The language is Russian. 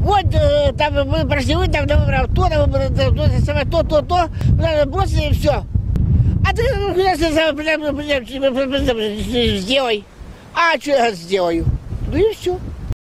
Вот там мы прошли, вы там выбрал то, там то, то, то, то, то, бросили и все. А ты ну, сделай. А что я сделаю? Ну и все.